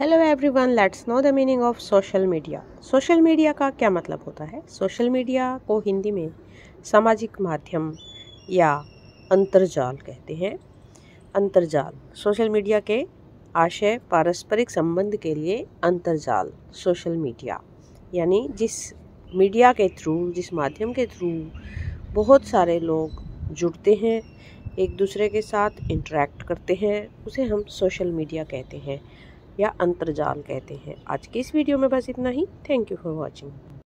Hello everyone let's know the meaning of social media social media का क्या मतलब होता है? सोशल मीडिया को हिंदी में सामाजिक माध्यम या अंतर्जाल कहते हैं। अंतर्जाल सोशल मीडिया के आशय, पारस्परिक संबंध के लिए अंतर्जाल सोशल मीडिया यानी जिस मीडिया के थ्रू जिस माध्यम के थ्रू बहुत सारे लोग जुड़ते हैं, एक दूसरे के साथ इंटरेक्ट करते हैं, उसे हम सोशल मीडिया कहते हैं। या अंतर्जाल कहते हैं। आज की इस वीडियो में बस इतना ही। Thank you for watching